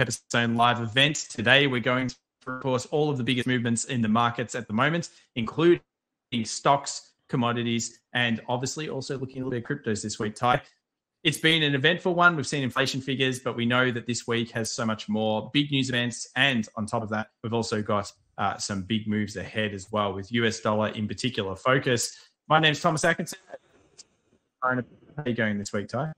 Pepperstone live event. Today, we're going through, of course, all of the biggest movements in the markets at the moment, including stocks, commodities, and obviously also looking a little bit at cryptos this week, Ty. It's been an eventful one. We've seen inflation figures, but we know that this week has so much more big news events. And on top of that, we've also got uh, some big moves ahead as well, with US dollar in particular focus. My name's Thomas Atkinson. How are you going this week, Ty?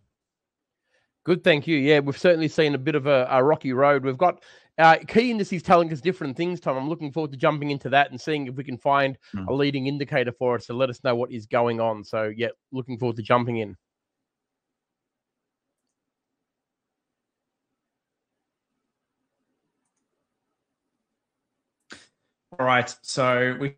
Good, thank you. Yeah, we've certainly seen a bit of a, a rocky road. We've got uh, key indices telling us different things, Tom. I'm looking forward to jumping into that and seeing if we can find mm. a leading indicator for us to let us know what is going on. So, yeah, looking forward to jumping in. All right, so we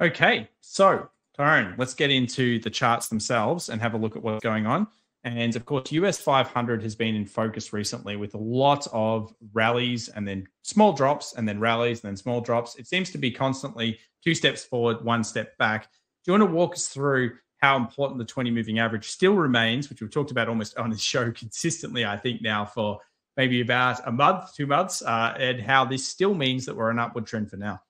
Okay, so Tyrone, let's get into the charts themselves and have a look at what's going on. And of course, US 500 has been in focus recently with a lot of rallies and then small drops and then rallies and then small drops. It seems to be constantly two steps forward, one step back. Do you want to walk us through how important the 20 moving average still remains, which we've talked about almost on the show consistently, I think, now for maybe about a month, two months, uh, and how this still means that we're an upward trend for now?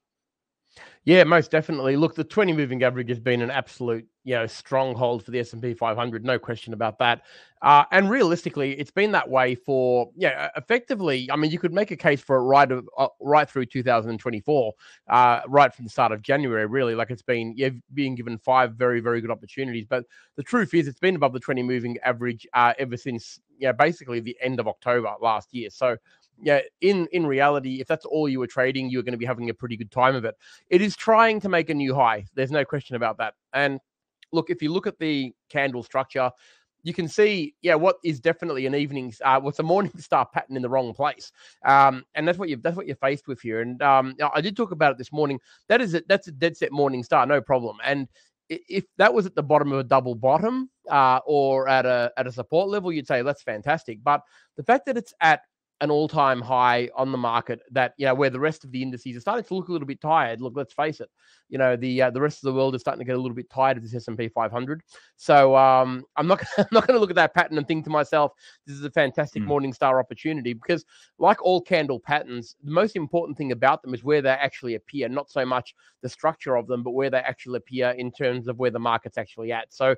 Yeah, most definitely. Look, the 20 moving average has been an absolute, you know, stronghold for the S&P 500, no question about that. Uh, and realistically, it's been that way for, yeah, effectively. I mean, you could make a case for it right of, uh, right through 2024, uh, right from the start of January. Really, like it's been, yeah, being given five very, very good opportunities. But the truth is, it's been above the 20 moving average uh, ever since, yeah, basically the end of October last year. So yeah, in in reality, if that's all you were trading, you're going to be having a pretty good time of it. It is trying to make a new high. There's no question about that. And look, if you look at the candle structure, you can see, yeah, what is definitely an evening, uh, what's a morning star pattern in the wrong place, um, and that's what you that's what you're faced with here. And um, I did talk about it this morning. That is it. That's a dead set morning star, no problem. And if that was at the bottom of a double bottom uh, or at a at a support level, you'd say that's fantastic. But the fact that it's at an all-time high on the market that you know where the rest of the indices are starting to look a little bit tired. Look let's face it you know the uh, the rest of the world is starting to get a little bit tired of this S&P 500 so um, I'm not I'm not going to look at that pattern and think to myself this is a fantastic mm. morning star opportunity because like all candle patterns the most important thing about them is where they actually appear not so much the structure of them but where they actually appear in terms of where the market's actually at. So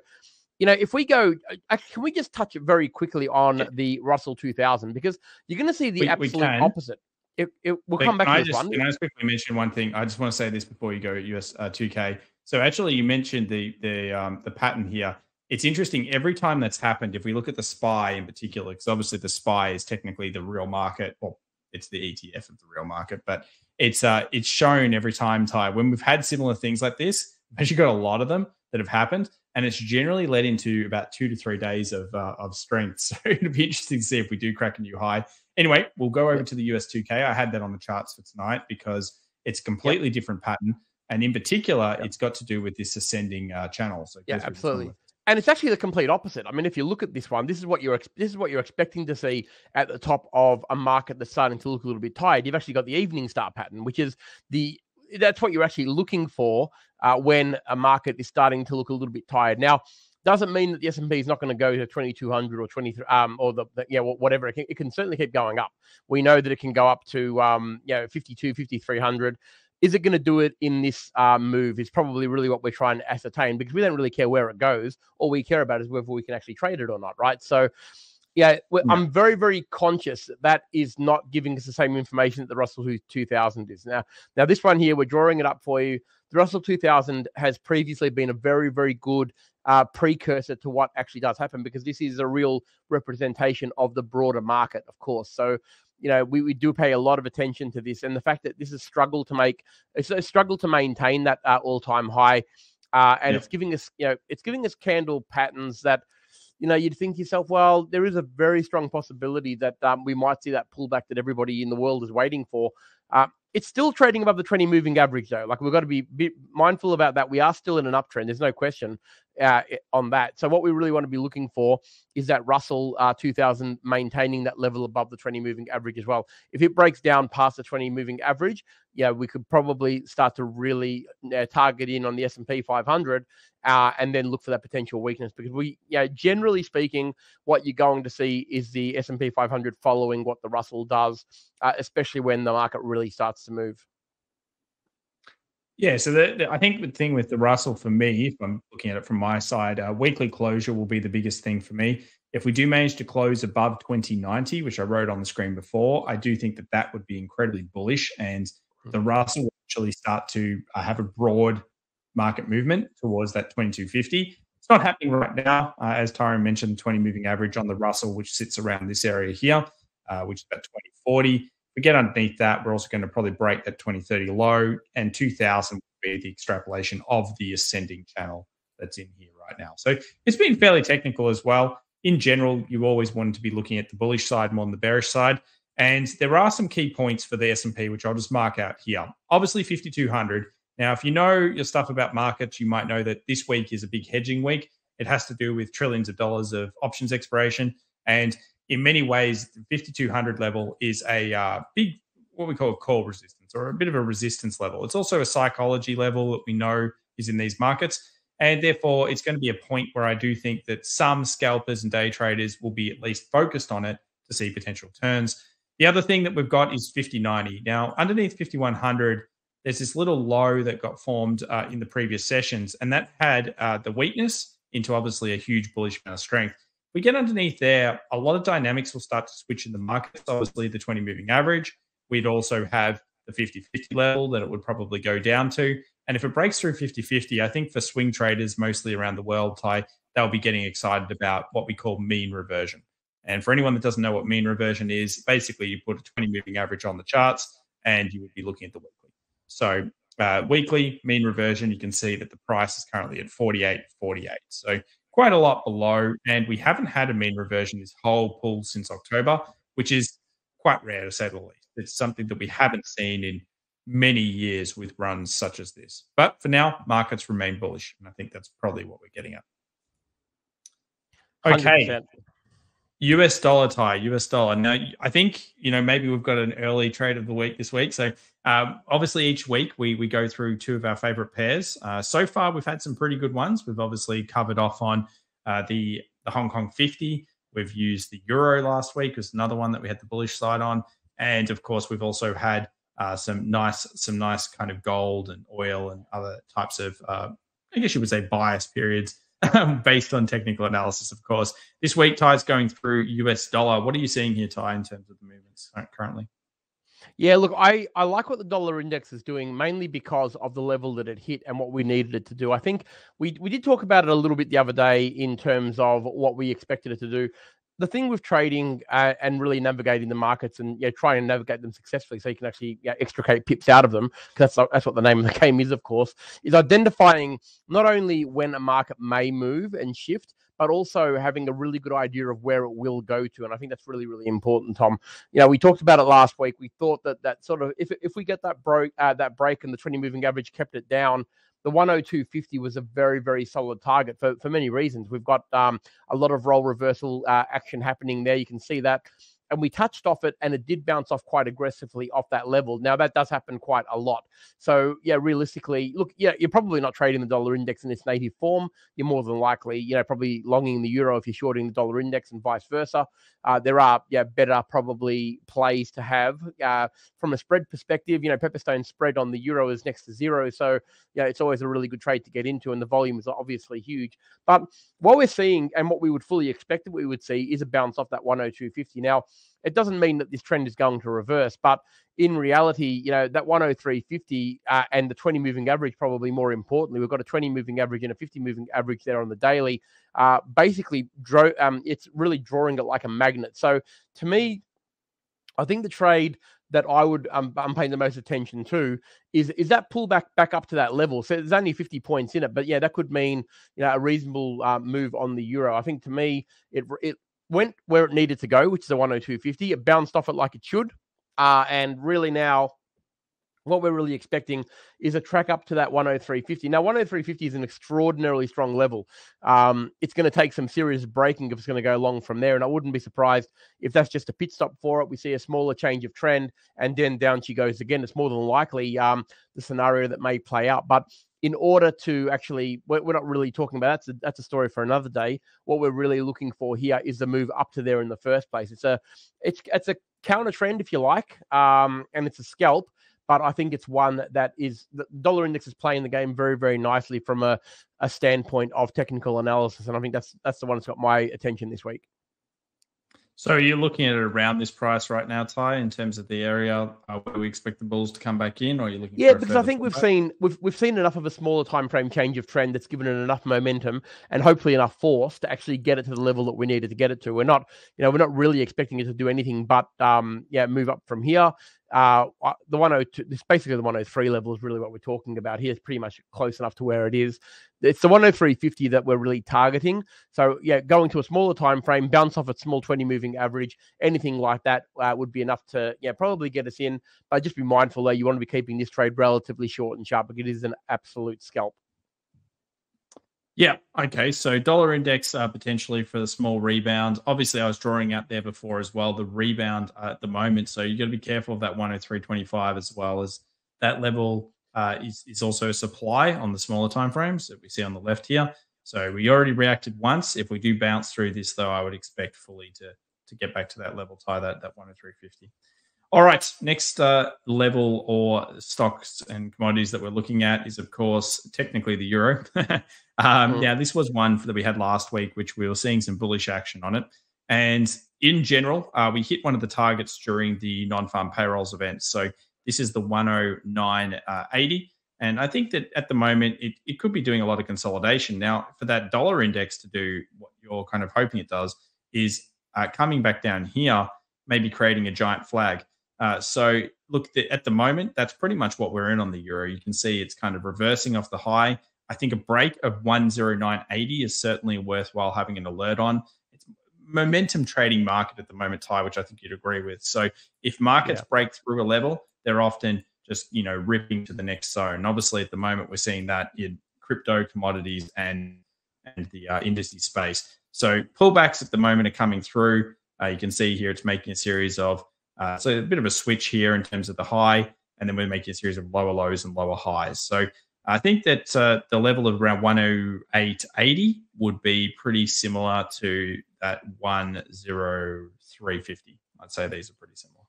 you know, if we go, uh, can we just touch very quickly on yeah. the Russell 2000 because you're going to see the we, absolute we opposite. It, it, we'll but come back to I this just, one. Can I just quickly mention one thing? I just want to say this before you go US uh, 2K. So actually, you mentioned the the um, the pattern here. It's interesting. Every time that's happened, if we look at the SPY in particular, because obviously the SPY is technically the real market, or it's the ETF of the real market, but it's uh it's shown every time, Ty, when we've had similar things like this. Actually got a lot of them that have happened and it's generally led into about two to three days of uh, of strength. So it'll be interesting to see if we do crack a new high. Anyway, we'll go over to the US 2K. I had that on the charts for tonight because it's completely yep. different pattern, and in particular, yep. it's got to do with this ascending uh, channel. So yeah, absolutely. And it's actually the complete opposite. I mean, if you look at this one, this is what you're this is what you're expecting to see at the top of a market that's starting to look a little bit tired. You've actually got the evening star pattern, which is the that's what you're actually looking for uh, when a market is starting to look a little bit tired. Now, doesn't mean that the S&P is not going to go to 2200 or 23 um or the, the yeah whatever it can, it can, certainly keep going up we know that it can go up to um you know 52 5300 is it going to do it in this um, move is probably really what we're trying to ascertain because we don't really care where it goes all we care about is whether we can actually trade it or not right so yeah, I'm very, very conscious that that is not giving us the same information that the Russell 2000 is. Now, now this one here, we're drawing it up for you. The Russell 2000 has previously been a very, very good uh, precursor to what actually does happen because this is a real representation of the broader market, of course. So, you know, we, we do pay a lot of attention to this, and the fact that this has struggled to make it's a struggle to maintain that uh, all time high, uh, and it's giving us, you know, it's giving us candle patterns that you know, you'd think to yourself, well, there is a very strong possibility that um, we might see that pullback that everybody in the world is waiting for. Uh, it's still trading above the 20 moving average, though. Like we've got to be, be mindful about that. We are still in an uptrend. There's no question. Uh, on that. So what we really want to be looking for is that Russell uh, 2000 maintaining that level above the 20 moving average as well. If it breaks down past the 20 moving average, yeah, we could probably start to really uh, target in on the S&P 500 uh, and then look for that potential weakness because we, yeah, generally speaking, what you're going to see is the S&P 500 following what the Russell does, uh, especially when the market really starts to move. Yeah, so the, the, I think the thing with the Russell for me, if I'm looking at it from my side, uh, weekly closure will be the biggest thing for me. If we do manage to close above 2090, which I wrote on the screen before, I do think that that would be incredibly bullish, and the hmm. Russell will actually start to uh, have a broad market movement towards that 2250. It's not happening right now, uh, as Tyrone mentioned, 20 moving average on the Russell, which sits around this area here, uh, which is about 2040 we get underneath that, we're also going to probably break that 2030 low, and 2000 will be the extrapolation of the ascending channel that's in here right now. So it's been fairly technical as well. In general, you always want to be looking at the bullish side more than the bearish side. And there are some key points for the S&P, which I'll just mark out here. Obviously, 5,200. Now, if you know your stuff about markets, you might know that this week is a big hedging week. It has to do with trillions of dollars of options expiration. And in many ways, the 5200 level is a uh, big, what we call a call resistance or a bit of a resistance level. It's also a psychology level that we know is in these markets. And therefore, it's going to be a point where I do think that some scalpers and day traders will be at least focused on it to see potential turns. The other thing that we've got is 5090. Now, underneath 5100, there's this little low that got formed uh, in the previous sessions, and that had uh, the weakness into obviously a huge bullish amount of strength we get underneath there, a lot of dynamics will start to switch in the markets. Obviously, the 20 moving average. We'd also have the 50 50 level that it would probably go down to. And if it breaks through 50 50, I think for swing traders mostly around the world, Ty, they'll be getting excited about what we call mean reversion. And for anyone that doesn't know what mean reversion is, basically you put a 20 moving average on the charts and you would be looking at the weekly. So, uh, weekly mean reversion, you can see that the price is currently at 48, 48. So, quite a lot below. And we haven't had a mean reversion this whole pull since October, which is quite rare to say the least. It's something that we haven't seen in many years with runs such as this. But for now, markets remain bullish. And I think that's probably what we're getting at. Okay. 100%. US dollar Ty, US dollar. Now, I think you know maybe we've got an early trade of the week this week. So um, obviously, each week we we go through two of our favorite pairs. Uh, so far, we've had some pretty good ones. We've obviously covered off on uh, the the Hong Kong 50. We've used the euro last week was another one that we had the bullish side on, and of course, we've also had uh, some nice some nice kind of gold and oil and other types of uh, I guess you would say bias periods based on technical analysis, of course. This week, Ty's going through US dollar. What are you seeing here, Ty, in terms of the movements currently? Yeah, look, I, I like what the dollar index is doing, mainly because of the level that it hit and what we needed it to do. I think we, we did talk about it a little bit the other day in terms of what we expected it to do the thing with trading uh, and really navigating the markets and yeah, trying to navigate them successfully so you can actually extricate pips out of them because that's, that's what the name of the game is of course is identifying not only when a market may move and shift but also having a really good idea of where it will go to and i think that's really really important tom. You know we talked about it last week. We thought that that sort of if, if we get that broke uh, that break and the 20 moving average kept it down the 102.50 was a very, very solid target for, for many reasons. We've got um, a lot of role reversal uh, action happening there. You can see that and we touched off it and it did bounce off quite aggressively off that level. Now that does happen quite a lot. So yeah, realistically, look, yeah, you're probably not trading the dollar index in its native form. You're more than likely, you know, probably longing the euro if you're shorting the dollar index and vice versa. Uh, there are yeah better probably plays to have uh, from a spread perspective. You know, Pepperstone spread on the euro is next to zero, so yeah, it's always a really good trade to get into, and the volume is obviously huge. But what we're seeing and what we would fully expect that we would see is a bounce off that 102.50. Now, it doesn't mean that this trend is going to reverse, but in reality, you know, that 103.50 uh, and the 20 moving average, probably more importantly, we've got a 20 moving average and a 50 moving average there on the daily. Uh, basically, draw, um, it's really drawing it like a magnet. So to me, I think the trade that I would um, I'm paying the most attention to is is that pullback back up to that level. So there's only 50 points in it, but yeah, that could mean you know a reasonable uh, move on the euro. I think to me it it went where it needed to go, which is a 102.50. It bounced off it like it should. Uh, and really now what we're really expecting is a track up to that 103.50. Now, 103.50 is an extraordinarily strong level. Um, it's going to take some serious breaking if it's going to go long from there. And I wouldn't be surprised if that's just a pit stop for it. We see a smaller change of trend and then down she goes again. It's more than likely um, the scenario that may play out. But in order to actually, we're, we're not really talking about that's a, that's a story for another day. What we're really looking for here is the move up to there in the first place. It's a, it's, it's a counter trend, if you like, um, and it's a scalp but I think it's one that is the dollar index is playing the game very, very nicely from a, a standpoint of technical analysis. And I think that's that's the one that's got my attention this week. So you're looking at it around this price right now, Ty, in terms of the area uh, where we expect the bulls to come back in, or are you looking? Yeah, because I think we've back? seen we've we've seen enough of a smaller time frame change of trend that's given it enough momentum and hopefully enough force to actually get it to the level that we needed to get it to. We're not, you know, we're not really expecting it to do anything but um, yeah, move up from here. Uh, the 102, this basically the 103 level is really what we're talking about here. It's pretty much close enough to where it is. It's the 103.50 that we're really targeting. So yeah, going to a smaller time frame, bounce off a small 20 moving average, anything like that uh, would be enough to yeah probably get us in. But just be mindful though, you want to be keeping this trade relatively short and sharp because it is an absolute scalp. Yeah. Okay. So dollar index uh, potentially for the small rebound. Obviously, I was drawing out there before as well the rebound uh, at the moment. So you got to be careful of that 103.25 as well as that level uh, is, is also supply on the smaller time frames that we see on the left here. So we already reacted once. If we do bounce through this, though, I would expect fully to to get back to that level, Ty that that 103.50. All right, next uh, level or stocks and commodities that we're looking at is, of course, technically the euro. um, mm. Now, this was one that we had last week, which we were seeing some bullish action on it. And in general, uh, we hit one of the targets during the non-farm payrolls event. So this is the 109.80. Uh, and I think that at the moment, it, it could be doing a lot of consolidation. Now, for that dollar index to do what you're kind of hoping it does, is uh, coming back down here, maybe creating a giant flag. Uh, so look, at the moment, that's pretty much what we're in on the euro. You can see it's kind of reversing off the high. I think a break of 109.80 is certainly worthwhile having an alert on. It's momentum trading market at the moment, Ty, which I think you'd agree with. So if markets yeah. break through a level, they're often just you know ripping to the next zone. Obviously, at the moment, we're seeing that in crypto commodities and and the uh, industry space. So pullbacks at the moment are coming through. Uh, you can see here it's making a series of uh, so a bit of a switch here in terms of the high, and then we're making a series of lower lows and lower highs. So I think that uh, the level of around 108.80 would be pretty similar to that 103.50. I'd say these are pretty similar.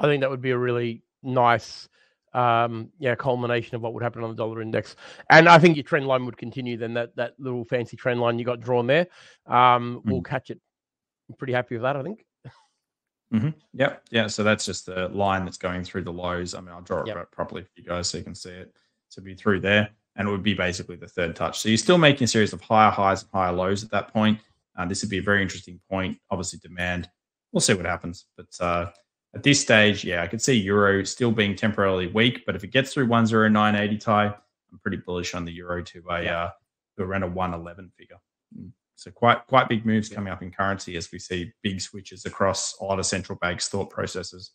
I think that would be a really nice um yeah culmination of what would happen on the dollar index and i think your trend line would continue then that that little fancy trend line you got drawn there um mm. we'll catch it I'm pretty happy with that i think Mm-hmm. Yep. Yeah. So that's just the line that's going through the lows. I mean, I'll draw it yep. properly for you guys so you can see it. To be through there, and it would be basically the third touch. So you're still making a series of higher highs and higher lows at that point. Uh, this would be a very interesting point. Obviously, demand. We'll see what happens. But uh, at this stage, yeah, I could see euro still being temporarily weak. But if it gets through 109.80 Ty, I'm pretty bullish on the euro to a uh, to around a 111 figure. Mm. So quite quite big moves coming up in currency as we see big switches across a lot of central banks' thought processes.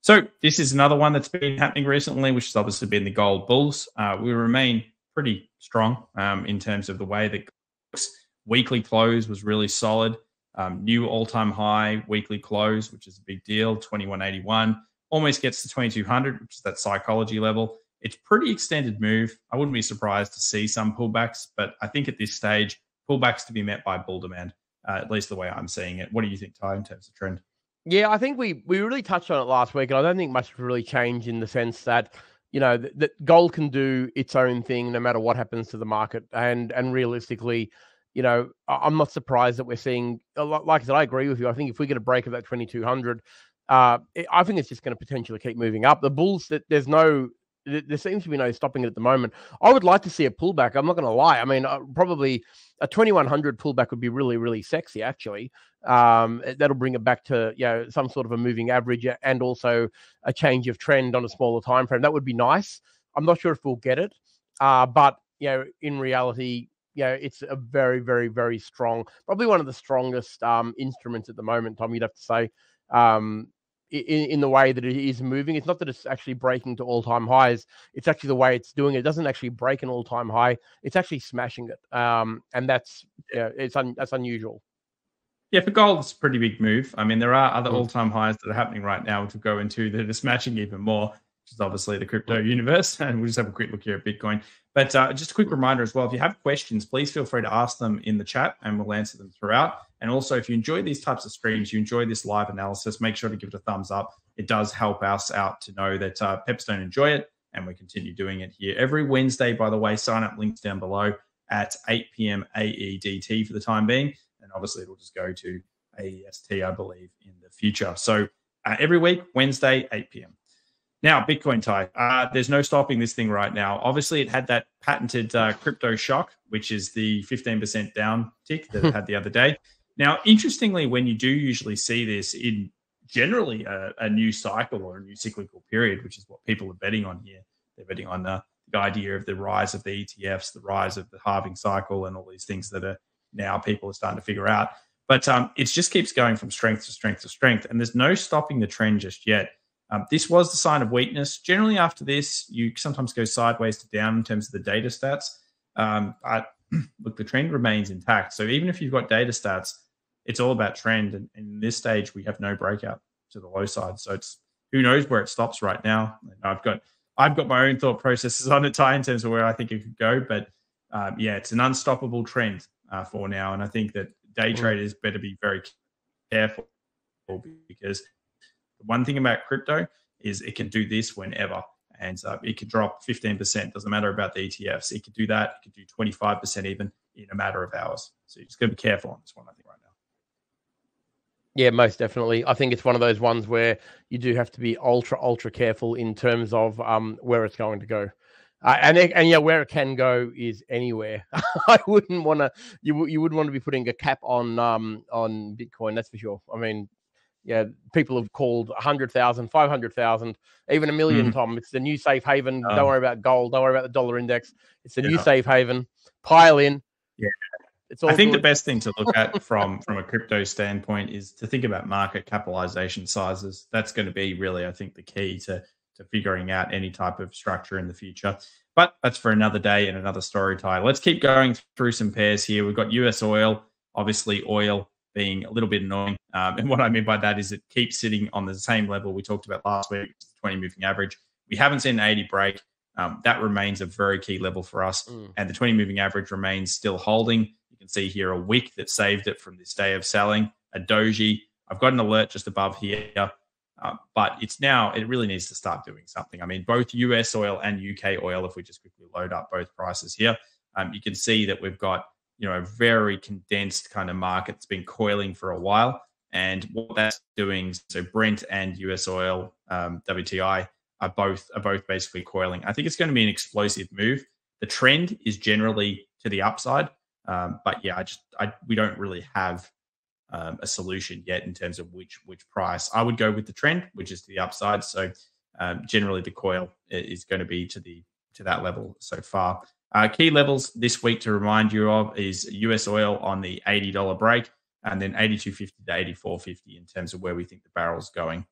So this is another one that's been happening recently, which has obviously been the gold bulls. Uh, we remain pretty strong um, in terms of the way that weekly close was really solid. Um, new all-time high weekly close, which is a big deal, 2181, almost gets to 2200, which is that psychology level. It's pretty extended move. I wouldn't be surprised to see some pullbacks, but I think at this stage pullbacks to be met by bull demand, uh, at least the way I'm seeing it. What do you think, Ty, in terms of trend? Yeah, I think we we really touched on it last week, and I don't think much really changed in the sense that you know that, gold can do its own thing no matter what happens to the market, and and realistically, you know, I'm not surprised that we're seeing. Like I said, I agree with you. I think if we get a break of that 2200, uh, I think it's just going to potentially keep moving up. The bulls, that there's no there seems to be no stopping it at the moment. I would like to see a pullback. I'm not going to lie. I mean, uh, probably a 2100 pullback would be really, really sexy. Actually, um, that'll bring it back to you know some sort of a moving average and also a change of trend on a smaller time frame. That would be nice. I'm not sure if we'll get it, uh, but you know, in reality, you know, it's a very, very, very strong, probably one of the strongest um, instruments at the moment. Tom, you'd have to say. Um, in, in the way that it is moving. It's not that it's actually breaking to all time highs. It's actually the way it's doing it. it doesn't actually break an all time high. It's actually smashing it. Um, and that's yeah, it's un, that's unusual. Yeah, for gold, it's a pretty big move. I mean, there are other mm. all time highs that are happening right now to go into that are smashing even more, which is obviously the crypto universe. And we'll just have a quick look here at Bitcoin. But uh, just a quick reminder as well if you have questions, please feel free to ask them in the chat and we'll answer them throughout. And also, if you enjoy these types of streams, you enjoy this live analysis, make sure to give it a thumbs up. It does help us out to know that uh, Pepstone enjoy it and we continue doing it here every Wednesday. By the way, sign up links down below at 8 p.m. AEDT for the time being. And obviously, it'll just go to AEST, I believe, in the future. So uh, every week, Wednesday, 8 p.m. Now, Bitcoin Ty, uh, there's no stopping this thing right now. Obviously, it had that patented uh, crypto shock, which is the 15% down tick that it had the other day. Now, interestingly, when you do usually see this in generally a, a, new cycle or a new cyclical period, which is what people are betting on here, they're betting on the, the idea of the rise of the ETFs, the rise of the halving cycle, and all these things that are now people are starting to figure out. But um, it just keeps going from strength to strength to strength, and there's no stopping the trend just yet. Um, this was the sign of weakness. Generally, after this, you sometimes go sideways to down in terms of the data stats. Um, but look, the trend remains intact. So even if you've got data stats, it's all about trend. And, and in this stage, we have no breakout to the low side. So it's who knows where it stops right now. I've got I've got my own thought processes on it, Ty, in terms of where I think it could go. But um, yeah, it's an unstoppable trend uh, for now, and I think that day traders better be very careful because the one thing about crypto is it can do this whenever. And uh, it could drop 15%. Doesn't matter about the ETFs. It could do that. It could do 25% even in a matter of hours. So you just got to be careful on this one, I think, right now. Yeah, most definitely. I think it's one of those ones where you do have to be ultra, ultra careful in terms of um, where it's going to go. Uh, and and yeah, where it can go is anywhere. I wouldn't want to. You you wouldn't want to be putting a cap on um on Bitcoin. That's for sure. I mean, yeah, people have called 100,000, 500,000, even a 1000000 mm-hmm. Tom. It's the new safe haven. Don't worry about gold. Don't worry about the dollar index. It's the yeah. new safe haven. Pile in. Yeah. It's I think good. the best thing to look at from from a crypto standpoint is to think about market capitalization sizes. That's going to be really, I think, the key to to figuring out any type of structure in the future. But that's for another day and another story Ty. Let's keep going through some pairs here. We've got US oil, obviously oil being a little bit annoying. Um, and what I mean by that is it keeps sitting on the same level we talked about last week, 20 moving average. We haven't seen an 80 break. Um, that remains a very key level for us. Mm. And the 20 moving average remains still holding. You can see here a wick that saved it from this day of selling, a doji. I've got an alert just above here, uh, but it's now, it really needs to start doing something. I mean, both US oil and UK oil, if we just quickly load up both prices here, um, you can see that we've got you know a very condensed kind of market that's been coiling for a while. And what that's doing, so Brent and US oil, um, WTI are both are both basically coiling. I think it's going to be an explosive move. The trend is generally to the upside, um, but yeah, I just I, we don't really have um, a solution yet in terms of which which price. I would go with the trend, which is to the upside. So um, generally, the coil is going to be to the to that level so far. Uh, key levels this week to remind you of is US oil on the $80 break and then 82.50 to 84.50 in terms of where we think the barrel's going.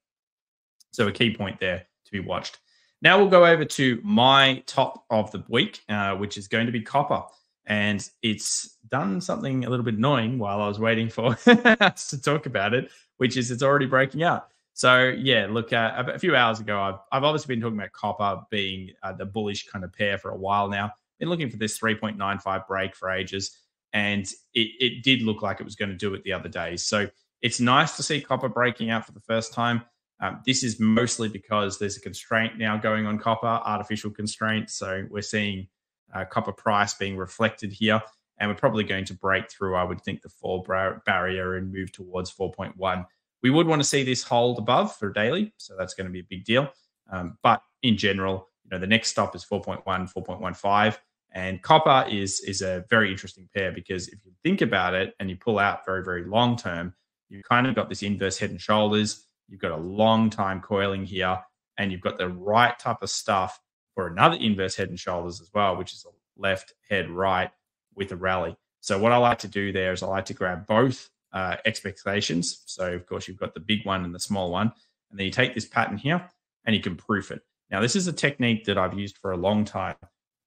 So a key point there to be watched. Now we'll go over to my top of the week, uh, which is going to be copper. And it's done something a little bit annoying while I was waiting for us to talk about it, which is it's already breaking out. So yeah, look, uh, a few hours ago, I've, I've obviously been talking about copper being uh, the bullish kind of pair for a while now been looking for this 3.95 break for ages, and it, it did look like it was going to do it the other day. So it's nice to see copper breaking out for the first time. Um, this is mostly because there's a constraint now going on copper, artificial constraint. So we're seeing uh, copper price being reflected here, and we're probably going to break through, I would think, the fall bar- barrier and move towards 4.1. We would want to see this hold above for daily, so that's going to be a big deal. Um, but in general, you know, the next stop is 4.1, 4.15. And copper is is a very interesting pair because if you think about it and you pull out very, very long term, you've kind of got this inverse head and shoulders. You've got a long time coiling here, and you've got the right type of stuff for another inverse head and shoulders as well, which is a left head right with a rally. So what I like to do there is I like to grab both uh, expectations. So of course you've got the big one and the small one, and and then you take this pattern here and you can proof it. Now, this is a technique that I've used for a long time,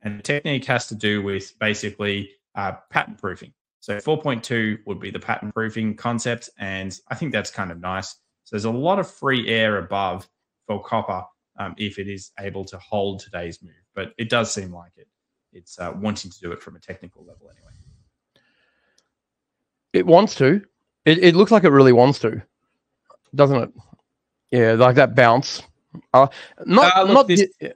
and the technique has to do with basically uh, pattern proofing. So 4.2 would be the pattern proofing concept, and I think that's kind of nice. So there's a lot of free air above for copper um, if it is able to hold today's move, but it does seem like it. It's uh, wanting to do it from a technical level anyway. It wants to. It, it looks like it really wants to, doesn't it? Yeah, like that bounce. Uh, not uh, not this, di-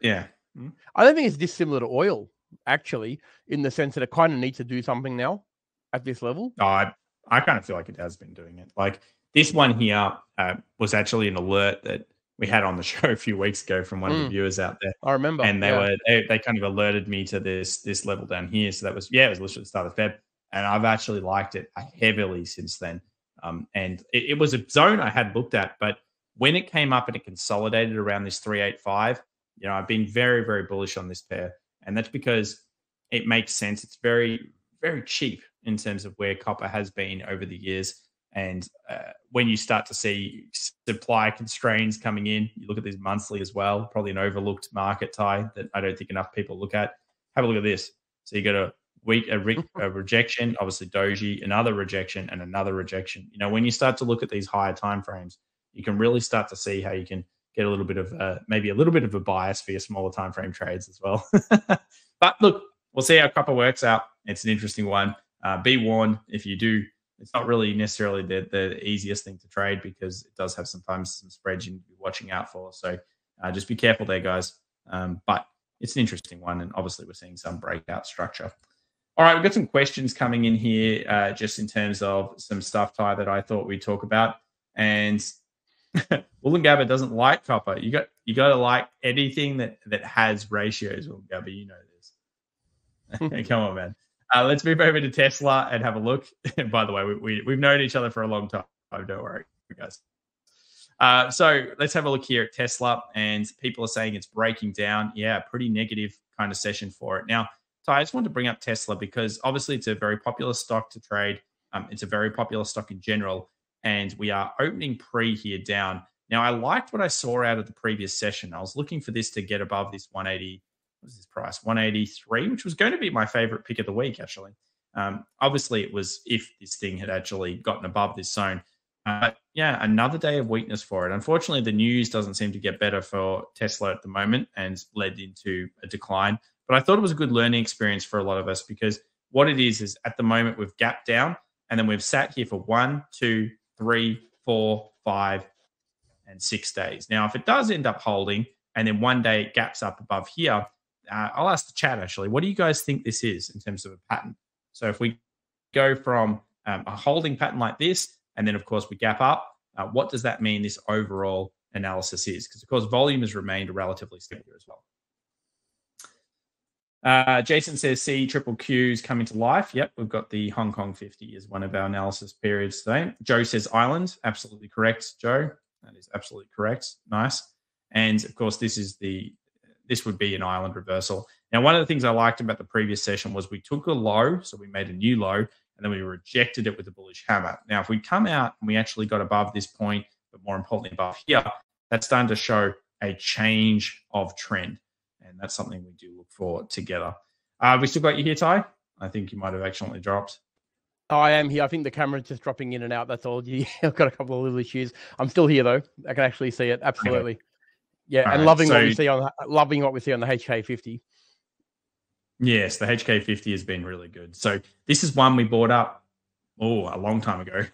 yeah. Hmm? I don't think it's dissimilar to oil, actually, in the sense that it kind of needs to do something now at this level. Oh, I I kind of feel like it has been doing it. Like this one here uh, was actually an alert that we had on the show a few weeks ago from one mm. of the hmm. viewers out there. I remember, and they yeah. were they, they kind of alerted me to this this level down here. So that was yeah, it was literally the start of Feb, and I've actually liked it heavily since then. Um, and it, it was a zone I had looked at, but when it came up and it consolidated around this 385, you know, I've been very, very bullish on this pair. And that's because it makes sense. It's very, very cheap in terms of where copper has been over the years. And uh, when you start to see supply constraints coming in, you look at this monthly as well, probably an overlooked market Ty that I don't think enough people look at. Have a look at this. So you got a week, a, re- a rejection, obviously doji, another rejection, and another rejection. You know, when you start to look at these higher time frames, you can really start to see how you can get a little bit of uh, maybe a little bit of a bias for your smaller time frame trades as well. but look, we'll see how copper works out. It's an interesting one. Uh, be warned if you do. It's not really necessarily the, the easiest thing to trade because it does have sometimes some spreads you need to be watching out for. So uh, just be careful there, guys. Um, but it's an interesting one, and obviously we're seeing some breakout structure. All right, we've got some questions coming in here, uh, just in terms of some stuff, Ty, that I thought we'd talk about. And Woolloongabba doesn't like copper. You got you got to like anything that that has ratios. Woolloongabba, you know this. Come on, man. Uh, let's move over to Tesla and have a look. by the way, we, we we've known each other for a long time. Don't worry, guys. Uh, so let's have a look here at Tesla, and people are saying it's breaking down. Yeah, pretty negative kind of session for it. Now, so I just want to bring up Tesla because obviously it's a very popular stock to trade. Um, it's a very popular stock in general and we are opening pre here down. Now, I liked what I saw out of the previous session. I was looking for this to get above this 180. Was this price? 183, which was going to be my favorite pick of the week, actually. Um, obviously, it was if this thing had actually gotten above this zone. Uh, yeah, another day of weakness for it. Unfortunately, the news doesn't seem to get better for Tesla at the moment and led into a decline. But I thought it was a good learning experience for a lot of us because what it is is at the moment we've gapped down and then we've sat here for one, two, three, four, five, and six days. Now, if it does end up holding and then one day it gaps up above here, uh, I'll ask the chat actually, what do you guys think this is in terms of a pattern? So if we go from um, a holding pattern like this, and then of course we gap up, uh, what does that mean this overall analysis is? Because of course volume has remained relatively stable as well. Uh, Jason says C triple Q's coming to life. Yep, we've got the Hong Kong 50 as one of our analysis periods today. Joe says island. Absolutely correct, Joe. That is absolutely correct. Nice. And of course, this is the this would be an island reversal. Now, one of the things I liked about the previous session was we took a low, so we made a new low, and then we rejected it with a bullish hammer. Now, if we come out and we actually got above this point, but more importantly above here, that's starting to show a change of trend and that's something we do look for together. Uh, we still got you here, Ty. I think you might have accidentally dropped. Oh, I am here. I think the camera's just dropping in and out. That's all. I've got a couple of little issues. I'm still here though. I can actually see it. Absolutely. Okay. Yeah, all and right. loving so, what we see on loving what we see on the HK50. Yes, the HK50 has been really good. So this is one we bought up oh a long time ago.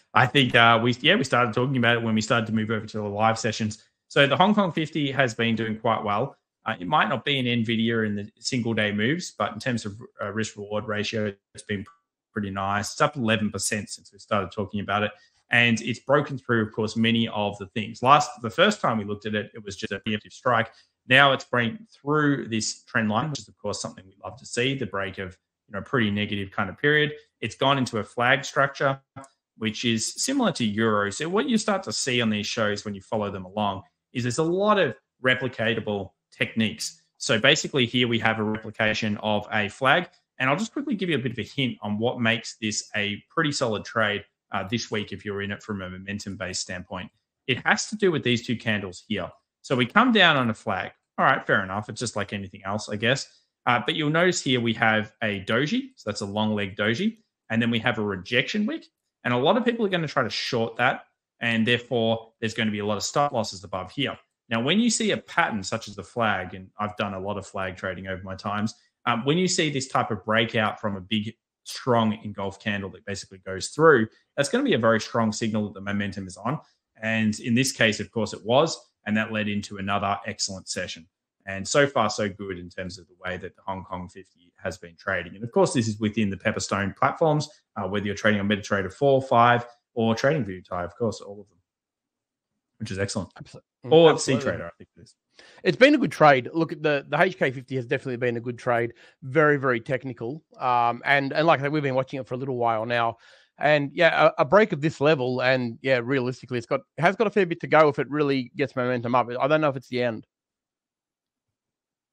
I think uh, we yeah we started talking about it when we started to move over to the live sessions. So the Hong Kong 50 has been doing quite well. Uh, it might not be an NVIDIA in the single day moves, but in terms of uh, risk reward ratio, it's been pretty nice. It's up 11% since we started talking about it. And it's broken through, of course, many of the things. Last, the first time we looked at it, it was just a preemptive strike. Now it's breaking through this trend line, which is, of course, something we love to see the break of, you know, a pretty negative kind of period. It's gone into a flag structure, which is similar to Euro. So what you start to see on these shows when you follow them along is there's a lot of replicatable techniques. So basically, here we have a replication of a flag. And I'll just quickly give you a bit of a hint on what makes this a pretty solid trade uh, this week if you're in it from a momentum based standpoint. it has to do with these two candles here. So we come down on a flag. All right, fair enough. It's just like anything else, I guess. Uh, but you'll notice here we have a doji. So that's a long leg doji. And then we have a rejection wick. And a lot of people are going to try to short that. And therefore, there's going to be a lot of stop losses above here. Now, when you see a pattern such as the flag, and I've done a lot of flag trading over my times, um, when you see this type of breakout from a big, strong engulf candle that basically goes through, that's going to be a very strong signal that the momentum is on. And in this case, of course, it was. And that led into another excellent session. And so far, so good in terms of the way that the Hong Kong 50 has been trading. And of course, this is within the Pepperstone platforms, uh, whether you're trading on MetaTrader 4, 5, or TradingView Ty, of course, all of them, which is excellent. Absolutely. Or CTrader, I think it is. It's been a good trade. Look, the the HK50 has definitely been a good trade. Very, very technical. Um, and and like I said, we've been watching it for a little while now. And yeah, a, a, break of this level, and yeah, realistically, it's got has got a fair bit to go if it really gets momentum up. I don't know if it's the end.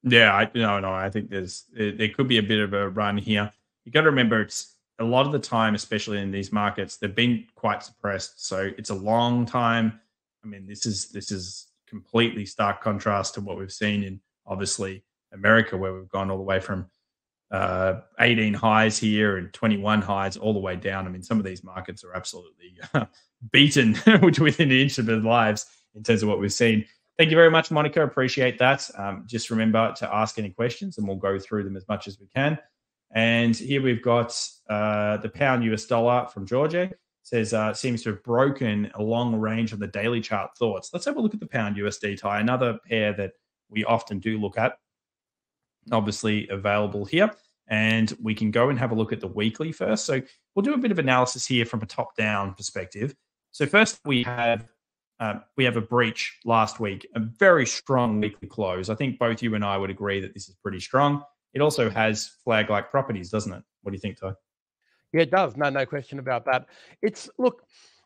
Yeah, I no, no. I think there's there could be a bit of a run here. You got to remember, it's a lot of the time, especially in these markets, they've been quite suppressed. So it's a long time. I mean, this is this is completely stark contrast to what we've seen in obviously America, where we've gone all the way from uh, 18 highs here and 21 highs all the way down. I mean, some of these markets are absolutely beaten, within an inch of their lives in terms of what we've seen. Thank you very much, Monica. Appreciate that. Um, just remember to ask any questions and we'll go through them as much as we can. And here we've got uh, the pound US dollar from Georgia. Says uh, seems to have broken a long range on the daily chart. Thoughts? Let's have a look at the pound USD Ty, another pair that we often do look at. Obviously available here, and we can go and have a look at the weekly first. So we'll do a bit of analysis here from a top-down perspective. So first we have uh, we have a breach last week, a very strong weekly close. I think both you and I would agree that this is pretty strong. It also has flag like properties, doesn't it? What do you think, Ty? Yeah, it does. No, no question about that. It's look,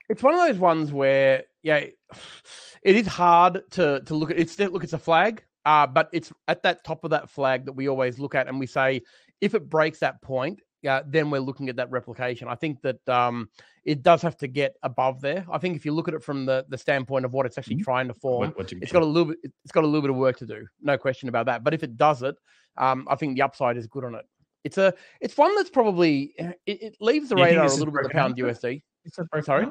it's one of those ones where yeah, it is hard to to look at. It's look, it's a flag, uh, but it's at that top of that flag that we always look at, and we say if it breaks that point, yeah, then we're looking at that replication. I think that um, it does have to get above there. I think if you look at it from the, the standpoint of what it's actually mm-hmm. trying to form, what, it's got a little bit it's got a little bit of work to do, no question about that. But if it does it, um, I think the upside is good on it. It's a it's one that's probably it, it leaves the radar a little bit. The pound USD. It's sorry.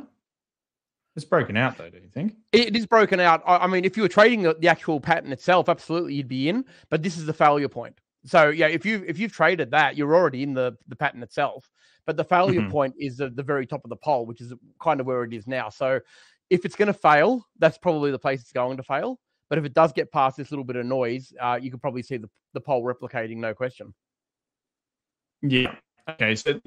It's broken out though, do you think? It is broken out. I, I mean, if you were trading the, the actual pattern itself, absolutely you'd be in. But this is the failure point. So yeah, if you if you've traded that, you're already in the the pattern itself. But the failure mm-hmm. point is at the very top of the pole, which is kind of where it is now. So if it's going to fail, that's probably the place it's going to fail. But if it does get past this little bit of noise, uh, you could probably see the, the pole replicating, no question. Yeah. Okay. So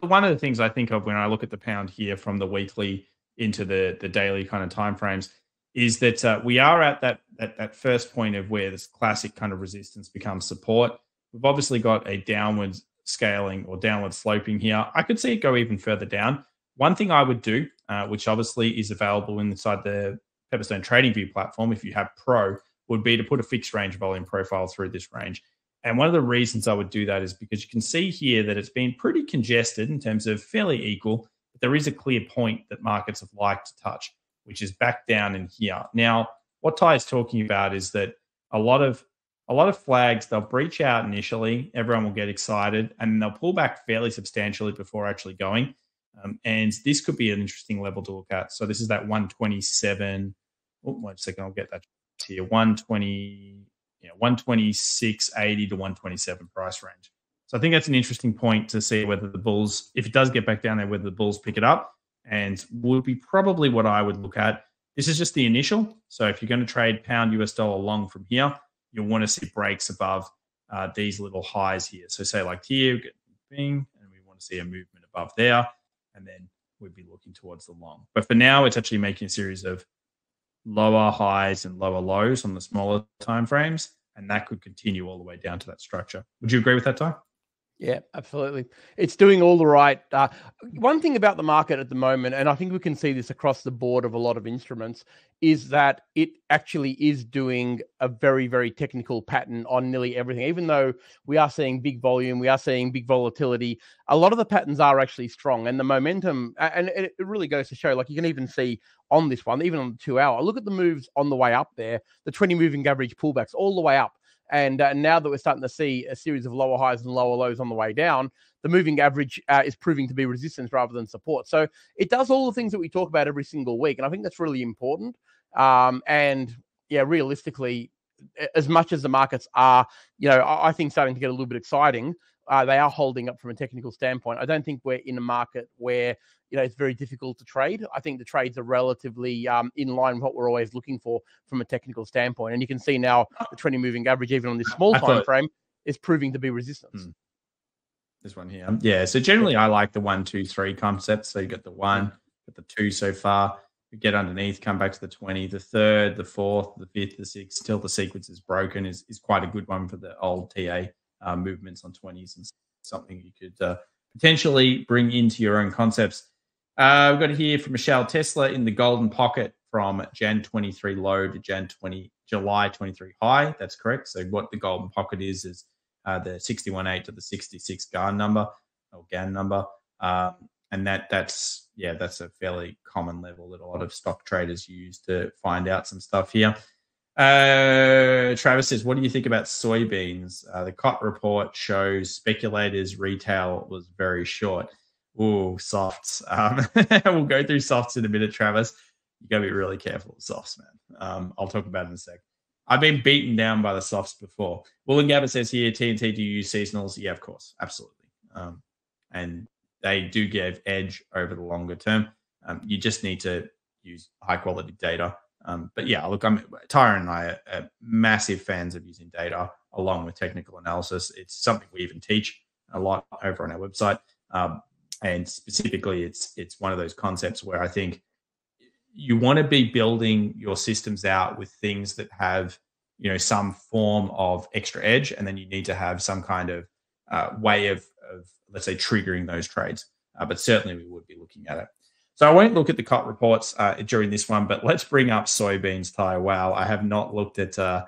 one of the things I think of when I look at the pound here from the weekly into the the daily kind of timeframes is that uh, we are at that, that that first point of where this classic kind of resistance becomes support. We've obviously got a downward scaling or downward sloping here. I could see it go even further down. One thing I would do, uh, which obviously is available inside the Pepperstone TradingView platform, if you have Pro, would be to put a fixed range volume profile through this range. And one of the reasons I would do that is because you can see here that it's been pretty congested in terms of fairly equal, but there is a clear point that markets have liked to touch which is back down in here. Now, what Ty is talking about is that a lot of a lot of flags they'll breach out initially, everyone will get excited, and they'll pull back fairly substantially before actually going. Um, and this could be an interesting level to look at. So this is that 127. Oh, one second, I'll get that here. 120, yeah, 126.80 to 127 price range. So I think that's an interesting point to see whether the Bulls, if it does get back down there, whether the Bulls pick it up and would be probably what I would look at. This is just the initial. So if you're going to trade pound US dollar long from here, you'll want to see breaks above uh, these little highs here. So say like here, bing, and we want to see a movement above there, and then we'd be looking towards the long. But for now, it's actually making a series of lower highs and lower lows on the smaller time frames, and that could continue all the way down to that structure. Would you agree with that, Ty? Yeah, absolutely. It's doing all the right. Uh, one thing about the market at the moment, and I think we can see this across the board of a lot of instruments, is that it actually is doing a very, very technical pattern on nearly everything. Even though we are seeing big volume, we are seeing big volatility, a lot of the patterns are actually strong. And the momentum, and it really goes to show, like you can even see on this one, even on the two hour, look at the moves on the way up there, the 20 moving average pullbacks all the way up and uh, now that we're starting to see a series of lower highs and lower lows on the way down, the moving average uh, is proving to be resistance rather than support. So it does all the things that we talk about every single week. And I think that's really important. Um, and yeah, realistically, as much as the markets are, you know, I think starting to get a little bit exciting, uh, they are holding up from a technical standpoint. I don't think we're in a market where you know it's very difficult to trade. I think the trades are relatively um, in line with what we're always looking for from a technical standpoint. And you can see now the 20 moving average, even on this small time thought, frame, is proving to be resistance. Hmm. This one here, yeah. So generally, I like the one, two, three concept. So you got the one, got the two so far. You get underneath, come back to the 20, the third, the fourth, the fifth, the sixth, till the sequence is broken is, is quite a good one for the old TA uh, movements on 20s and something you could uh, potentially bring into your own concepts. Uh, we've got here from Michelle Tesla in the golden pocket from Jan 23 low to Jan 20 July 23 high. That's correct. So what the golden pocket is is uh, the 61.8 to the 66 GAN number or Gann number, um, and that that's yeah that's a fairly common level that a lot of stock traders use to find out some stuff here. Uh, Travis says, "What do you think about soybeans?" Uh, the COT report shows speculators retail was very short. Ooh, softs. Um, we'll go through softs in a minute, Travis. You got to be really careful with softs, man. Um, I'll talk about it in a sec. I've been beaten down by the softs before. Woolloongabba says here, TNT, do you use seasonals? Yeah, of course, absolutely. Um, and they do give edge over the longer term. Um, you just need to use high quality data um, but yeah, look, I'm Tyron and I are, massive fans of using data along with technical analysis. It's something we even teach a lot over on our website, um, and specifically, it's it's one of those concepts where I think you want to be building your systems out with things that have you know some form of extra edge, and then you need to have some kind of uh, way of, of let's say triggering those trades. Uh, but certainly, we would be looking at it. So I won't look at the COT reports uh, during this one, but let's bring up soybeans, Ty. Wow, I have not looked at uh,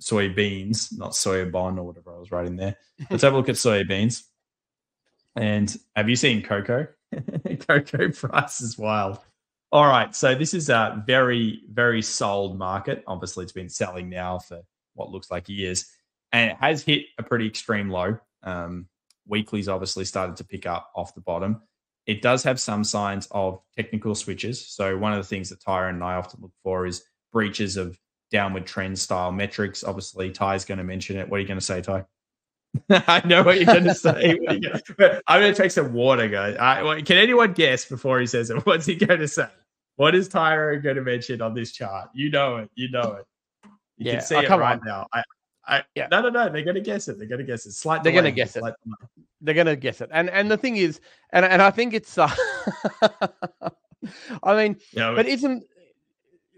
soybeans, not soya bond or whatever I was writing there. Let's have a look at soybeans. And have you seen cocoa? cocoa price is wild. All right, so this is a very, very sold market. Obviously, it's been selling now for what looks like years, and it has hit a pretty extreme low. Um, weeklies obviously started to pick up off the bottom. It does have some signs of technical switches. So one of the things that Tyron and I often look for is breaches of downward trend style metrics. Obviously, Ty's going to mention it. What are you going to say, Ty? I know what you're going to say. Gonna, I'm going to take some water, guys. I, can anyone guess before he says it? What's he going to say? What is Tyron going to mention on this chart? You know it. You know it. You yeah, can see oh, it right on. now. I, I, yeah. No, no, no. They're going to guess it. They're going to guess it. Slight. They're going to guess it. They're going to guess it. And and the thing is, and and I think it's. Uh, I mean, yeah, but isn't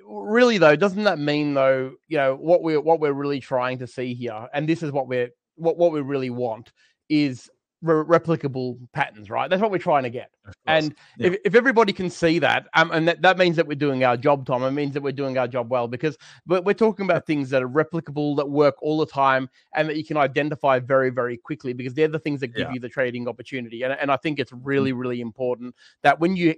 really though? Doesn't that mean though? You know what we're what we're really trying to see here, and this is what we're what what we really want is re- replicable patterns, right? That's what we're trying to get. And yeah. if, if everybody can see that, um, and that, that means that we're doing our job, Tom, it means that we're doing our job well because we're, we're talking about things that are replicable, that work all the time, and that you can identify very, very quickly because they're the things that give yeah. you the trading opportunity. And, and I think it's really, mm-hmm. really important that when you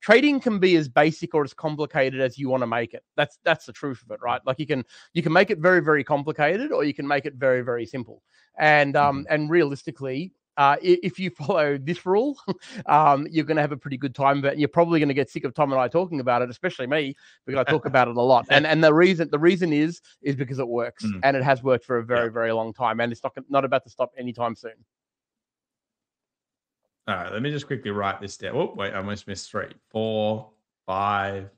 trading can be as basic or as complicated as you want to make it. That's that's the truth of it, right? Like you can you can make it very, very complicated or you can make it very, very simple. And um mm-hmm. and realistically, uh, if you follow this rule, um, you're going to have a pretty good time, but you're probably going to get sick of Tom and I talking about it, especially me, because I talk about it a lot. And and the reason the reason is is because it works, mm. and it has worked for a very yeah. very long time, and it's not not about to stop anytime soon. All right, let me just quickly write this down. Oh, wait, I almost missed three, four, five,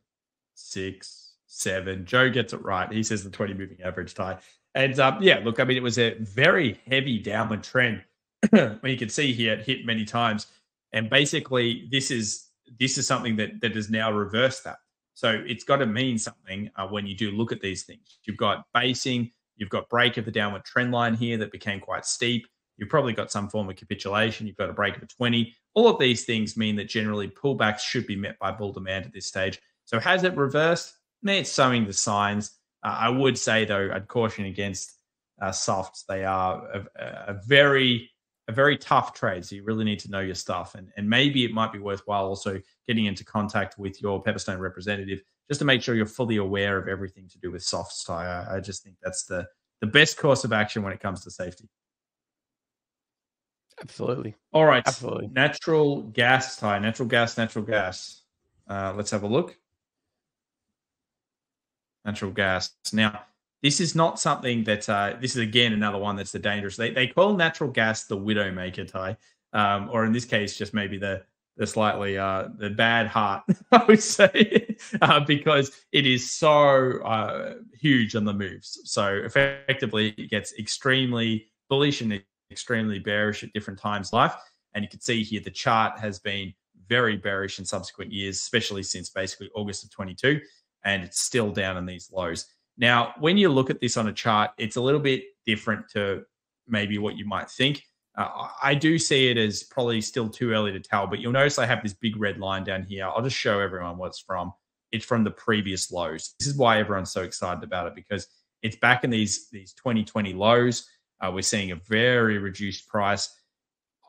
six, seven. Joe gets it right. He says the 20 moving average Ty, And um, yeah, look, I mean, it was a very heavy downward trend when you can see here, it hit many times. And basically, this is this is something that that has now reversed that. So it's got to mean something uh, when you do look at these things. You've got basing, you've got break of the downward trend line here that became quite steep. You've probably got some form of capitulation. You've got a break of a 20. All of these things mean that generally pullbacks should be met by bull demand at this stage. So has it reversed? It's showing the signs. Uh, I would say though, I'd caution against uh, softs. They are a, a, very a very tough trade. So you really need to know your stuff, and and maybe it might be worthwhile also getting into contact with your Pepperstone representative just to make sure you're fully aware of everything to do with softs. I, I just think that's the the best course of action when it comes to safety. Absolutely. All right. Absolutely. Natural gas Ty. Natural gas. Natural gas. Uh, let's have a look. Natural gas. Now, this is not something that uh, this is again another one that's the dangerous. They they call natural gas the widowmaker Ty, um, or in this case, just maybe the the slightly uh, the bad heart, I would say, uh, because it is so uh, huge on the moves. So effectively, it gets extremely bullish and extremely bearish at different times life. And you can see here the chart has been very bearish in subsequent years, especially since basically August of 22, and it's still down in these lows. Now, when you look at this on a chart, it's a little bit different to maybe what you might think. Uh, I do see it as probably still too early to tell, but you'll notice I have this big red line down here. I'll just show everyone what it's from. It's from the previous lows. This is why everyone's so excited about it because it's back in these these 2020 lows. Uh, we're seeing a very reduced price.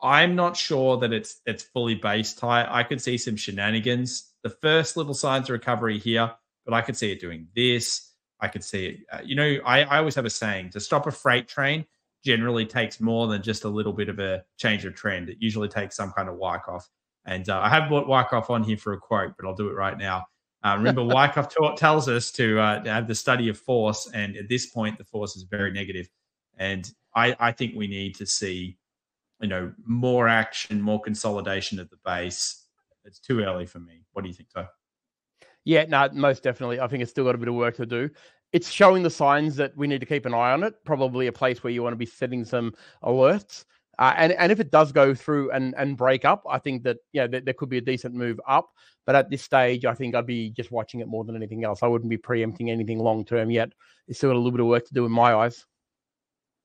I'm not sure that it's it's fully based high. I could see some shenanigans. The first little signs of recovery here, but I could see it doing this. I could see it. Uh, you know, I, I always have a saying: to stop a freight train generally takes more than just a little bit of a change of trend. It usually takes some kind of Wyckoff. And uh, I have brought Wyckoff on here for a quote, but I'll do it right now. Uh, remember, Wyckoff t- tells us to, uh, to have the study of force, and at this point, the force is very negative. And I, I think we need to see, you know, more action, more consolidation at the base. It's too early for me. What do you think, Ty? Yeah, no, most definitely. I think it's still got a bit of work to do. It's showing the signs that we need to keep an eye on it. Probably a place where you want to be setting some alerts. Uh, and and if it does go through and and break up, I think that yeah, there, there, could be a decent move up. But at this stage, I think I'd be just watching it more than anything else. I wouldn't be preempting anything long term yet. It's still got a little bit of work to do in my eyes.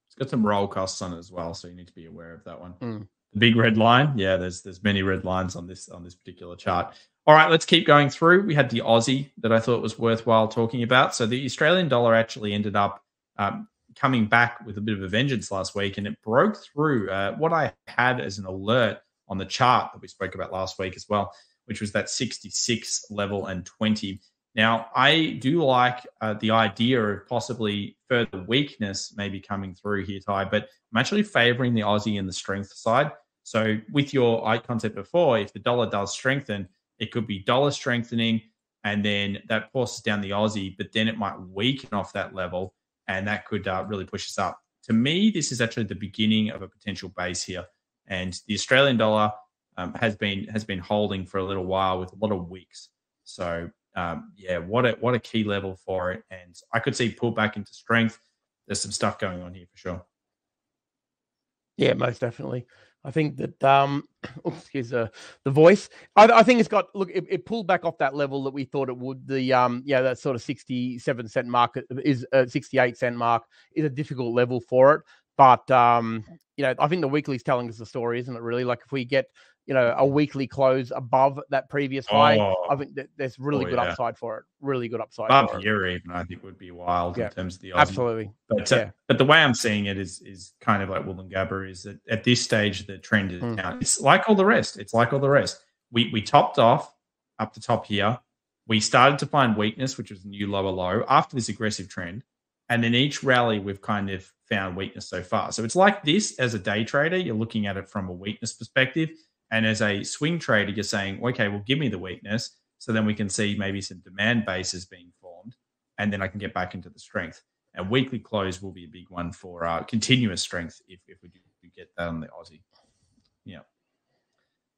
It's got some roll costs on it as well, so you need to be aware of that one. Mm. The big red line, yeah. There's there's many red lines on this on this particular chart. All right, let's keep going through. We had the Aussie that I thought was worthwhile talking about. So the Australian dollar actually ended up um, coming back with a bit of a vengeance last week, and it broke through uh, what I had as an alert on the chart that we spoke about last week as well, which was that 66 level and 20. Now, I do like uh, the idea of possibly further weakness maybe coming through here, Ty, but I'm actually favoring the Aussie and the strength side. So, with your eye concept before, if the dollar does strengthen, it could be dollar strengthening, and then that forces down the Aussie, but then it might weaken off that level, and that could uh, really push us up. To me, this is actually the beginning of a potential base here, and the Australian dollar um, has been has been holding for a little while with a lot of weeks. So um, yeah, what a what a key level for it, and I could see pull back into strength. There's some stuff going on here for sure. Yeah, most definitely. I think that um, oops, excuse the the voice. I, I, think it's got look. It, it, pulled back off that level that we thought it would. The um, yeah, that sort of sixty-seven cent mark is uh, sixty-eight cent mark is a difficult level for it. But um, you know, I think the weekly's telling us the story, isn't it? Really, like if we get you know a weekly close above that previous high, oh, I think that there's really oh, good yeah. upside for it. Really good upside. Above here, even I think would be wild yeah. in terms of the Aussie. absolutely. But uh, but the way I'm seeing it is is kind of like Woolloongabba is that at this stage the trend is mm. down. It's like all the rest. It's like all the rest. We we topped off up the top here. We started to find weakness, which was a new lower low after this aggressive trend. And then each rally, we've kind of found weakness so far. So it's like this as a day trader, you're looking at it from a weakness perspective. And as a swing trader, you're saying, okay, well, give me the weakness. So then we can see maybe some demand bases being formed. And then I can get back into the strength. And weekly close will be a big one for uh, continuous strength if, if we do get that on the Aussie. Yeah.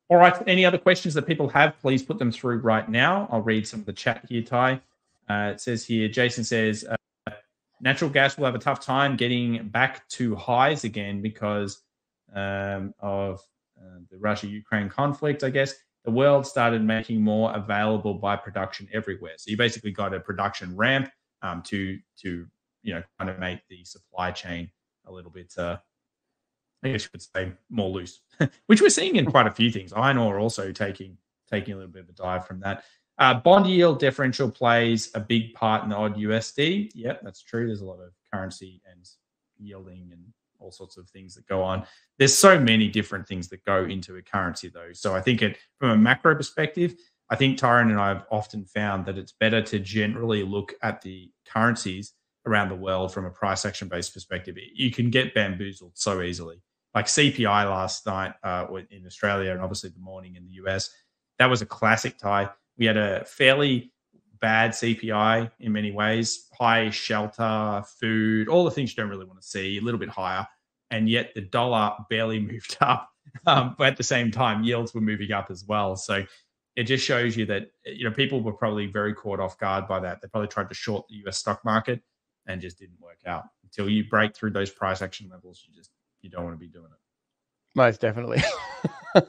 All right. Any other questions that people have, please put them through right now. I'll read some of the chat here, Ty. Uh, it says here, Jason says, uh, natural gas will have a tough time getting back to highs again because um, of uh, the Russia Ukraine conflict, I guess, the world started making more available by production everywhere. So you basically got a production ramp um, to to you know kind of make the supply chain a little bit uh, I guess you could say more loose, which we're seeing in quite a few things. Iron ore also taking taking a little bit of a dive from that. Uh, bond yield differential plays a big part in the AUD USD. Yep, that's true. There's a lot of currency and yielding and all sorts of things that go on. There's so many different things that go into a currency, though. So I think it, from a macro perspective, I think Tyron and I have often found that it's better to generally look at the currencies around the world from a price action based perspective. You can get bamboozled so easily. Like CPI last night uh, in Australia and obviously the morning in the US, that was a classic Ty. We had a fairly bad CPI in many ways, high shelter, food, all the things you don't really want to see, a little bit higher. And yet the dollar barely moved up. Um, but at the same time, yields were moving up as well. So it just shows you that you know people were probably very caught off guard by that. They probably tried to short the US stock market and just didn't work out. Until you break through those price action levels, you just you don't want to be doing it. Most definitely.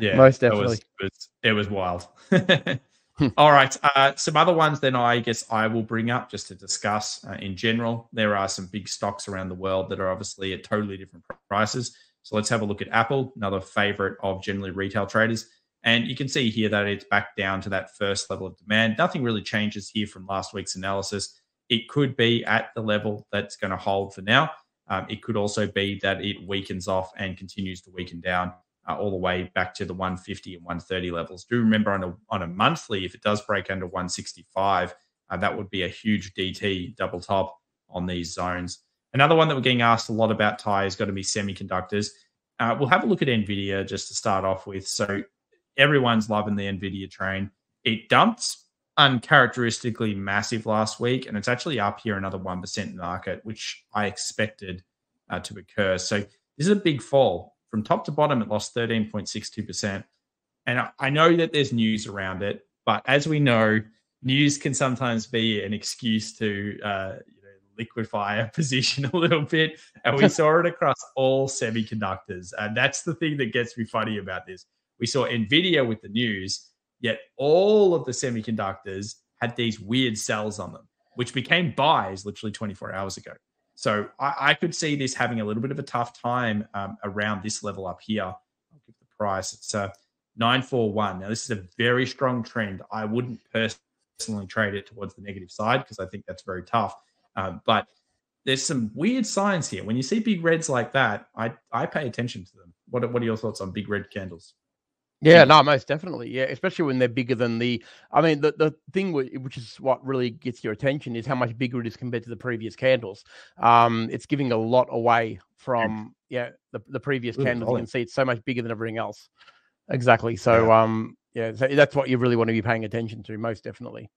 yeah, most definitely. It was, it was, it was wild. All right. Uh, some other ones then I guess I will bring up just to discuss uh, in general. There are some big stocks around the world that are obviously at totally different prices. So let's have a look at Apple, another favorite of generally retail traders. And you can see here that it's back down to that first level of demand. Nothing really changes here from last week's analysis. It could be at the level that's going to hold for now. Um, it could also be that it weakens off and continues to weaken down uh, all the way back to the 150 and 130 levels. Do remember on a, on a monthly, if it does break under 165, uh, that would be a huge DT double top on these zones. Another one that we're getting asked a lot about, Ty, is going to be semiconductors. Uh, we'll have a look at NVIDIA just to start off with. So everyone's loving the NVIDIA train. It dumped uncharacteristically massive last week, and it's actually up here another 1% market, which I expected uh, to occur. So this is a big fall. From top to bottom, it lost 13.62%. And I know that there's news around it, but as we know, news can sometimes be an excuse to uh, you know, liquefy a position a little bit. And we saw it across all semiconductors. And that's the thing that gets me funny about this. We saw NVIDIA with the news, yet all of the semiconductors had these weird cells on them, which became buys literally 24 hours ago. So I, I, could see this having a little bit of a tough time um, around this level up here. I'll give the price. It's a uh, 941. Now, this is a very strong trend. I wouldn't personally trade it towards the negative side because I think that's very tough. Um, but there's some weird signs here. When you see big reds like that, I, I pay attention to them. What, what are your thoughts on big red candles? Yeah, no, most definitely. Yeah, especially when they're bigger than the. I mean, the, the thing which is what really gets your attention is how much bigger it is compared to the previous candles. Um, it's giving a lot away from yeah the, the previous Ooh, candles. You can see it's so much bigger than everything else. Exactly. So yeah. um, yeah, so that's what you really want to be paying attention to, most definitely.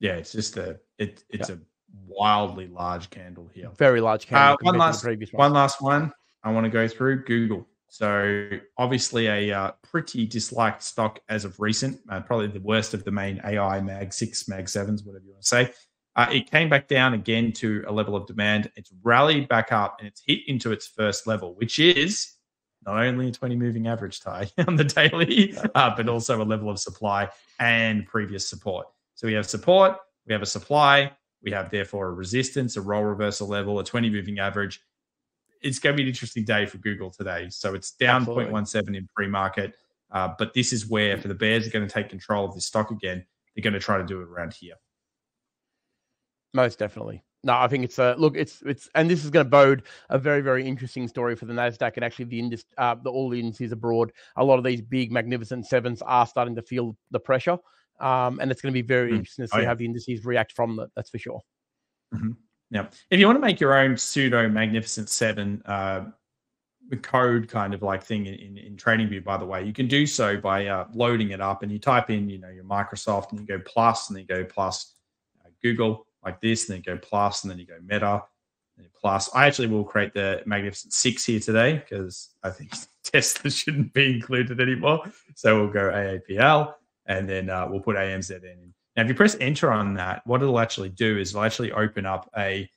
Yeah, it's just a it it's yeah. a wildly large candle here. Very large candle. Uh, one last one last one. I want to go through Google. So obviously a uh, pretty disliked stock as of recent, uh, probably the worst of the main AI Mag six, Mag sevens, whatever you want to say. Uh, it came back down again to a level of demand. It's rallied back up and it's hit into its first level, which is not only a 20 moving average Ty on the daily, uh, but also a level of supply and previous support. So we have support, we have a supply, we have therefore a resistance, a role reversal level, a 20 moving average, it's going to be an interesting day for Google today. So it's down Absolutely. 0.17 in pre-market, uh, but this is where for the Bears are going to take control of this stock again. They're going to try to do it around here. Most definitely. No, I think it's a look. It's it's and this is going to bode a very very interesting story for the Nasdaq and actually the industry, uh, the all the indices abroad. A lot of these big magnificent sevens are starting to feel the pressure, um, and it's going to be very mm. interesting to see oh, yeah. how the indices react from that. That's for sure. Mm-hmm. Yeah. If you want to make your own pseudo Magnificent Seven uh, code kind of like thing in, in, in TradingView, by the way, you can do so by uh, loading it up and you type in, you know, your Microsoft and you go plus and then you go plus uh, Google like this, and then go plus and then you go Meta. And plus, I actually will create the Magnificent Six here today because I think Tesla shouldn't be included anymore. So we'll go AAPL and then uh, we'll put AMZN in now, if you press enter on that, what it'll actually do is it'll actually open up a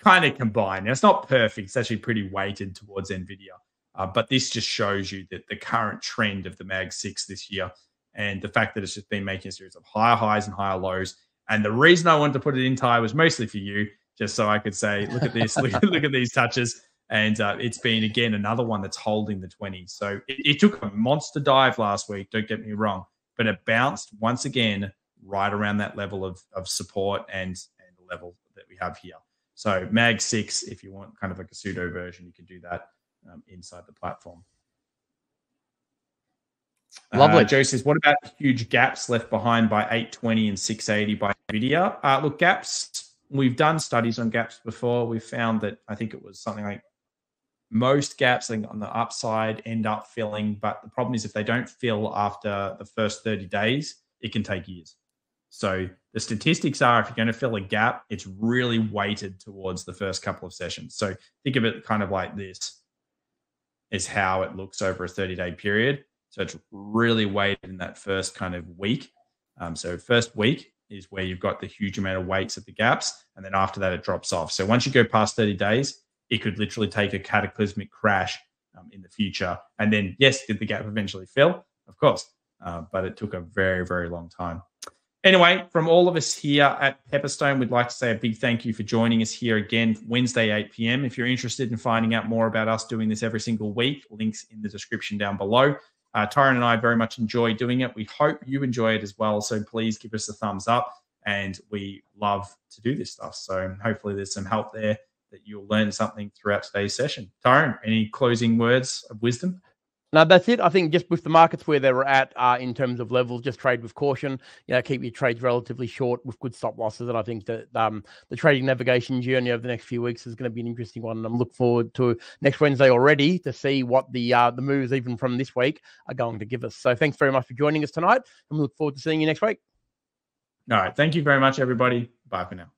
kind of combined. Now, it's not perfect. It's actually pretty weighted towards NVIDIA. Uh, but this just shows you that the current trend of the Mag 6 this year and the fact that it's just been making a series of higher highs and higher lows. And the reason I wanted to put it in Ty was mostly for you, just so I could say, look at this, look, look at these touches. and uh, it's been again another one that's holding the 20. So it, it, took a monster dive last week. Don't get me wrong, but it bounced once again right around that level of, of support and and the level that we have here. So Mag six, if you want kind of like a pseudo version, you can do that um, inside the platform. Lovely. Uh, Joe says, what about huge gaps left behind by 820 and 680 by NVIDIA? Uh, look, gaps, we've done studies on gaps before. We found that I think it was something like most gaps on the upside end up filling. But the problem is if they don't fill after the first 30 days, it can take years. So the statistics are if you're going to fill a gap, it's really weighted towards the first couple of sessions. So think of it kind of like this is how it looks over a 30 day period. So it's really weighted in that first kind of week. Um, so first week is where you've got the huge amount of weights at the gaps, and then after that it drops off. So once you go past 30 days, it could literally take a cataclysmic crash um, in the future. And then yes, did the gap eventually fill? Of course, uh, but it took a very very long time. Anyway, from all of us here at Pepperstone, we'd like to say a big thank you for joining us here again, Wednesday, 8 p.m. If you're interested in finding out more about us doing this every single week, links in the description down below. Uh, Tyron and I very much enjoy doing it. We hope you enjoy it as well. So please give us a thumbs up. And we love to do this stuff. So hopefully there's some help there that you'll learn something throughout today's session. Tyron, any closing words of wisdom? No, that's it. I think just with the markets where they were at uh, in terms of levels, just trade with caution. You know, keep your trades relatively short with good stop losses. And I think that um, the trading navigation journey over the next few weeks is going to be an interesting one. And I'm looking forward to next Wednesday already to see what the uh, the moves, even from this week, are going to give us. So thanks very much for joining us tonight, and we look forward to seeing you next week. All right. Thank you very much, everybody. Bye for now.